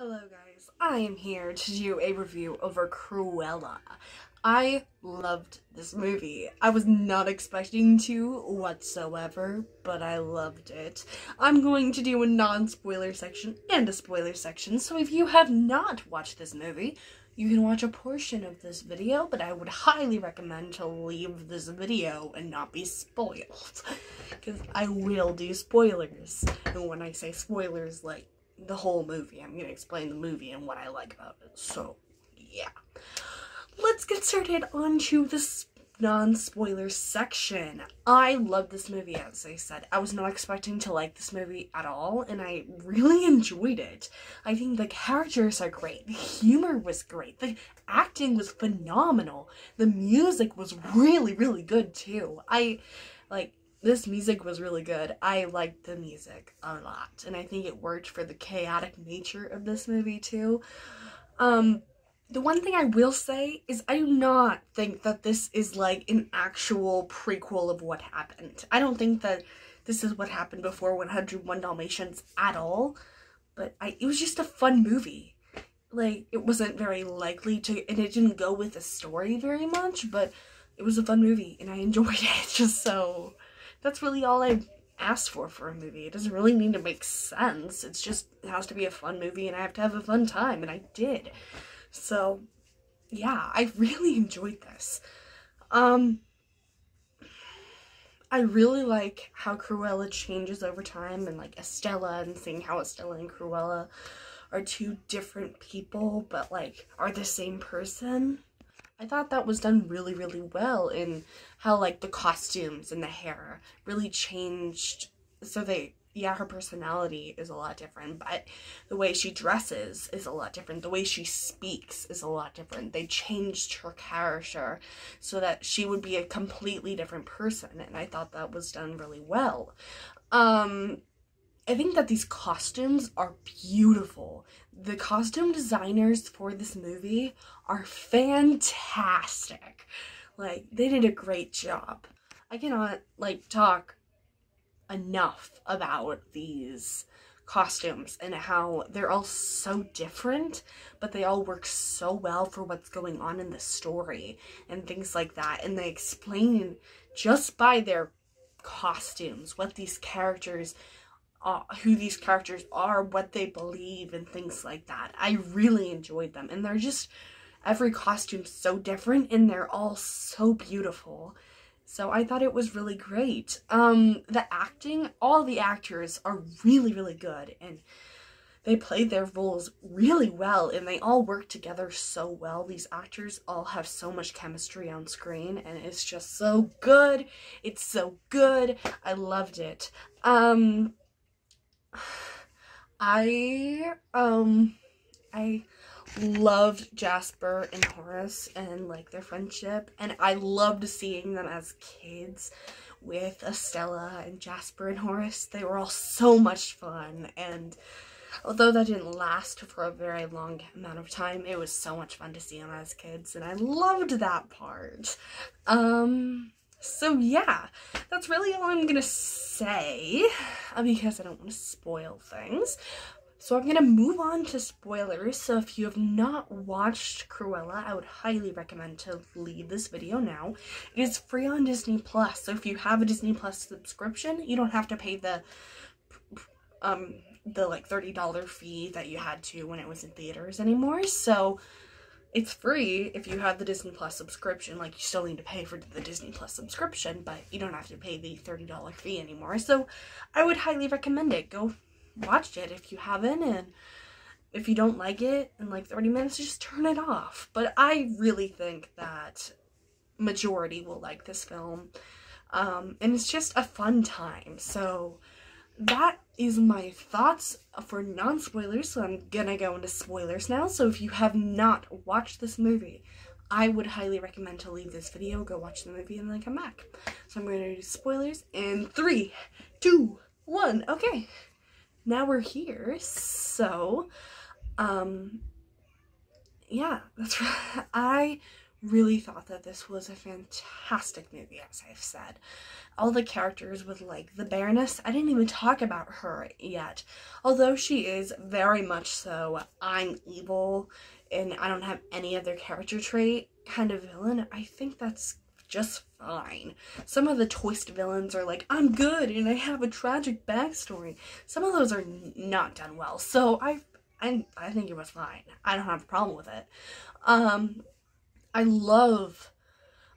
Hello guys, I am here to do a review over Cruella. I loved this movie. I was not expecting to whatsoever, but I loved it. I'm going to do a non-spoiler section and a spoiler section, so if you have not watched this movie, you can watch a portion of this video, but I would highly recommend to leave this video and not be spoiled. Because I will do spoilers. And when I say spoilers, like, the whole movie. I'm going to explain the movie and what I like about it. So, yeah. Let's get started onto this non-spoiler section. I love this movie, as I said. I was not expecting to like this movie at all, and I really enjoyed it. I think the characters are great. The humor was great. The acting was phenomenal. The music was really, really good, too. I, like, this music was really good. I liked the music a lot, and I think it worked for the chaotic nature of this movie, too. Um, the one thing I will say is I do not think that this is like an actual prequel of what happened. I don't think that this is what happened before 101 Dalmatians at all, but I, it was just a fun movie. Like, it wasn't very likely to, and it didn't go with the story very much, but it was a fun movie, and I enjoyed it, just so, that's really all I asked for for a movie. It doesn't really need to make sense, it's just, it has to be a fun movie, and I have to have a fun time, and I did. So, yeah, I really enjoyed this. Um, I really like how Cruella changes over time and like Estella and seeing how Estella and Cruella are two different people but like are the same person. I thought that was done really, really well in how like the costumes and the hair really changed so they yeah, her personality is a lot different, but the way she dresses is a lot different. The way she speaks is a lot different. They changed her character so that she would be a completely different person, and I thought that was done really well. Um, I think that these costumes are beautiful. The costume designers for this movie are fantastic. Like, they did a great job. I cannot, like, talk enough about these costumes and how they're all so different, but they all work so well for what's going on in the story and things like that. And they explain just by their costumes what these characters uh, who these characters are, what they believe, and things like that. I really enjoyed them, and they're just every costume so different, and they're all so beautiful. So I thought it was really great. Um, the acting, all the actors are really, really good. And they played their roles really well and they all work together so well. These actors all have so much chemistry on screen and it's just so good. It's so good. I loved it. Um, I, um, I loved Jasper and Horace and like their friendship and I loved seeing them as kids with Estella and Jasper and Horace. They were all so much fun and although that didn't last for a very long amount of time, it was so much fun to see them as kids and I loved that part. Um, so yeah, that's really all I'm gonna say because I don't want to spoil things. So I'm to move on to spoilers. So if you have not watched Cruella, I would highly recommend to leave this video now. It is free on Disney Plus. So if you have a Disney Plus subscription, you don't have to pay the um the like $30 fee that you had to when it was in theaters anymore. So it's free if you have the Disney Plus subscription. Like, you still need to pay for the Disney Plus subscription, but you don't have to pay the $30 fee anymore. So, I would highly recommend it. Go watch it if you haven't and if you don't like it in like 30 minutes just turn it off but i really think that majority will like this film um, and it's just a fun time so that is my thoughts for non-spoilers so i'm gonna go into spoilers now so if you have not watched this movie i would highly recommend to leave this video go watch the movie and then come back so i'm gonna do spoilers in three two one okay now we're here. So, um, yeah, that's right. I really thought that this was a fantastic movie, as I've said. All the characters with like the Baroness, I didn't even talk about her yet. Although she is very much so, I'm evil and I don't have any other character trait kind of villain, I think that's just fine. Some of the twist villains are like, I'm good and I have a tragic backstory. Some of those are not done well. So I I I think it was fine. I don't have a problem with it. Um I love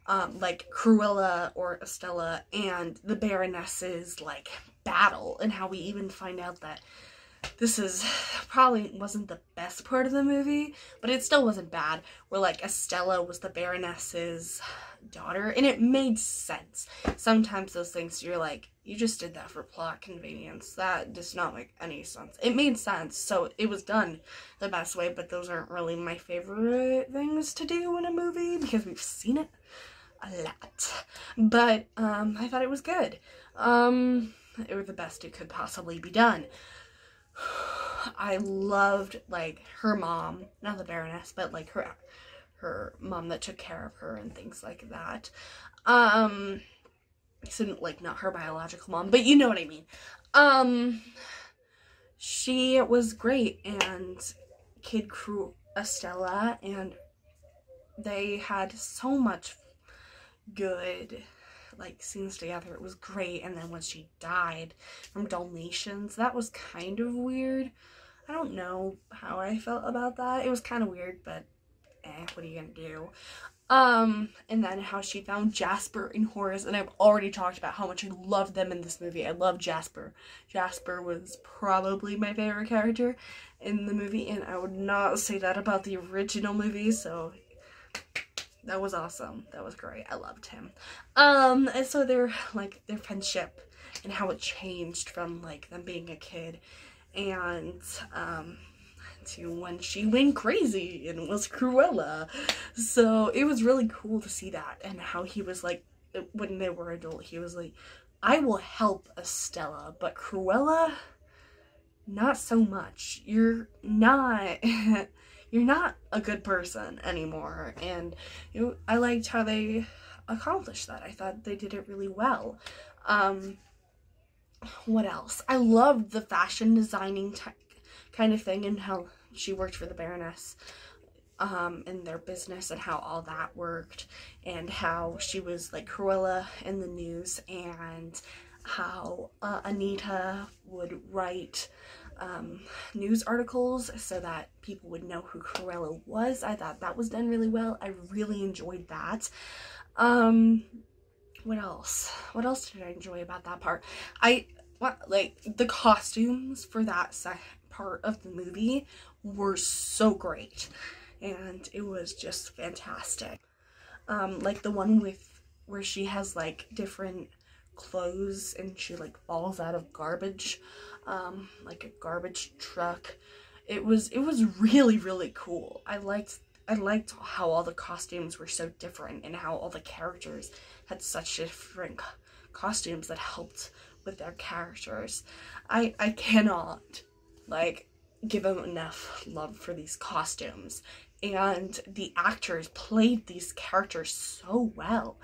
um, like Cruella or Estella and the Baroness's like battle and how we even find out that this is probably wasn't the best part of the movie, but it still wasn't bad. Where like Estella was the Baroness's daughter, and it made sense. Sometimes those things you're like, you just did that for plot convenience. That does not make any sense. It made sense, so it was done the best way, but those aren't really my favorite things to do in a movie because we've seen it a lot. But um, I thought it was good. Um, it was the best it could possibly be done. I loved like her mom, not the Baroness, but like her her mom that took care of her and things like that. Um so like not her biological mom, but you know what I mean. Um she was great and Kid Crew Estella and they had so much good like scenes together. It was great. And then when she died from Dalmatians, that was kind of weird. I don't know how I felt about that. It was kind of weird, but eh, what are you gonna do? Um, and then how she found Jasper and Horace, and I've already talked about how much I love them in this movie. I love Jasper. Jasper was probably my favorite character in the movie, and I would not say that about the original movie, so that was awesome. That was great. I loved him. Um, and so their like their friendship and how it changed from like them being a kid and um to when she went crazy and was Cruella. So it was really cool to see that and how he was like when they were adult, he was like, I will help Estella, but Cruella, not so much. You're not you're not a good person anymore. And you I liked how they accomplished that. I thought they did it really well. Um, what else? I loved the fashion designing kind of thing and how she worked for the Baroness um, in their business and how all that worked and how she was like Cruella in the news and how uh, Anita would write um, news articles so that people would know who Cruella was. I thought that was done really well. I really enjoyed that. Um, what else? What else did I enjoy about that part? I what like the costumes for that part of the movie were so great, and it was just fantastic. Um, like the one with where she has like different clothes and she like falls out of garbage um like a garbage truck. It was it was really really cool. I liked i liked how all the costumes were so different and how all the characters had such different costumes that helped with their characters. I i cannot like give them enough love for these costumes and the actors played these characters so well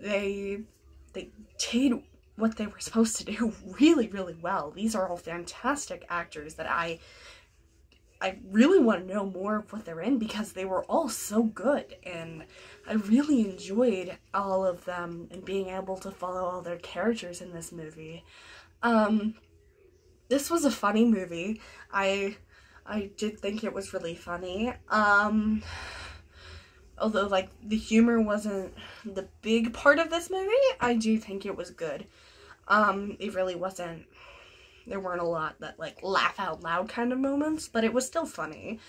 they they did what they were supposed to do really, really well. These are all fantastic actors that I I really want to know more of what they're in because they were all so good and I really enjoyed all of them and being able to follow all their characters in this movie. Um, this was a funny movie. I I did think it was really funny. Um, although like the humor wasn't the big part of this movie, I do think it was good. Um, it really wasn't, there weren't a lot that like laugh out loud kind of moments, but it was still funny.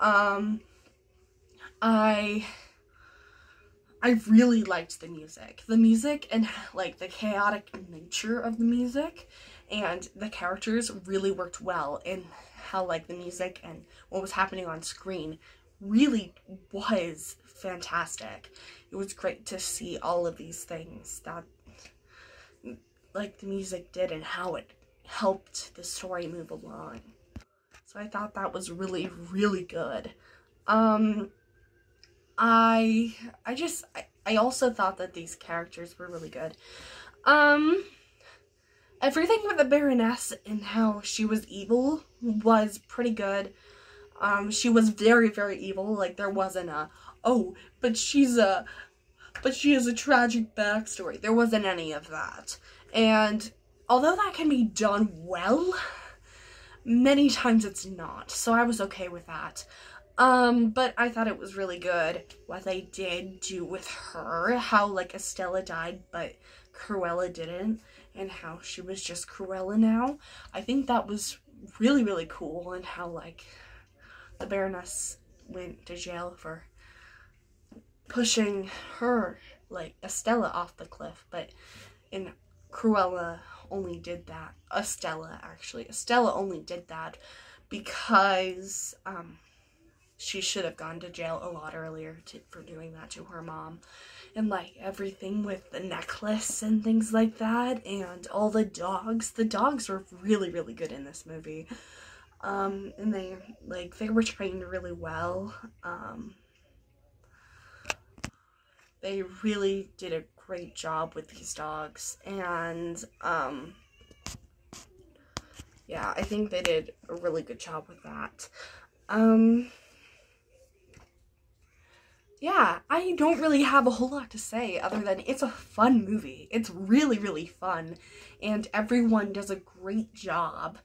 Um, I, I really liked the music. The music and like the chaotic nature of the music and the characters really worked well in how like the music and what was happening on screen really was fantastic. It was great to see all of these things that like the music did and how it helped the story move along. So I thought that was really, really good. Um, I I just I, I also thought that these characters were really good. Um everything with the Baroness and how she was evil was pretty good. Um she was very very evil. Like there wasn't a oh, but she's a but she has a tragic backstory. There wasn't any of that. And although that can be done well, many times it's not. So I was okay with that. Um, but I thought it was really good what they did do with her, how like Estella died but Cruella didn't, and how she was just Cruella now. I think that was really, really cool, and how like the Baroness went to jail for pushing her, like Estella, off the cliff, but in Cruella only did that. Estella, actually. Estella only did that because um, she should have gone to jail a lot earlier to, for doing that to her mom. And like everything with the necklace and things like that, and all the dogs. The dogs were really, really good in this movie. Um, and they like they were trained really well. Um, they really did a great job with these dogs, and um, yeah, I think they did a really good job with that. Um, yeah, I don't really have a whole lot to say other than it's a fun movie. It's really, really fun, and everyone does a great job.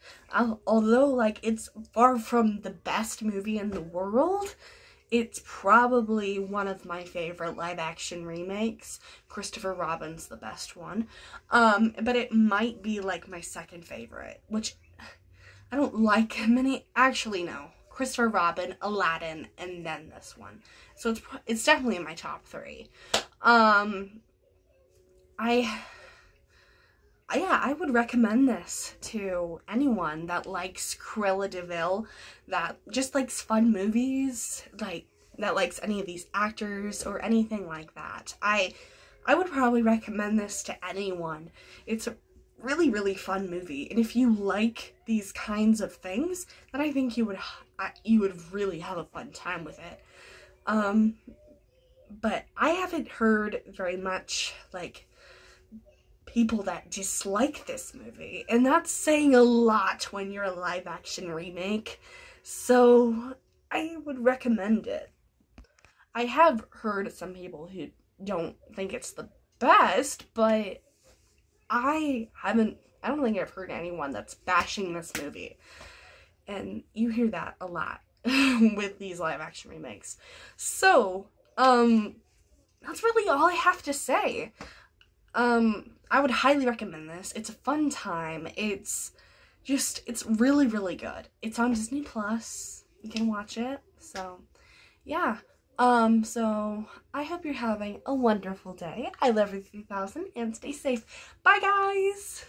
although, like, it's far from the best movie in the world, it's probably one of my favorite live action remakes. Christopher Robin's the best one. Um, but it might be like my second favorite, which I don't like many. Actually, no. Christopher Robin, Aladdin, and then this one. So it's it's definitely in my top three. Um, I, yeah, I would recommend this to anyone that likes Cruella de Vil, that just likes fun movies, like that likes any of these actors or anything like that. I, I would probably recommend this to anyone. It's a really really fun movie. And if you like these kinds of things then I think you would you would really have a fun time with it. Um but I haven't heard very much like people that dislike this movie. And that's saying a lot when you're a live action remake. So I would recommend it. I have heard some people who don't think it's the best but I haven't, I don't think I've heard anyone that's bashing this movie. And you hear that a lot with these live action remakes. So, um, that's really all I have to say. Um, I would highly recommend this. It's a fun time. It's just, it's really, really good. It's on Disney Plus. You can watch it. So, yeah. Um, so I hope you're having a wonderful day. I love you 3000 and stay safe. Bye guys!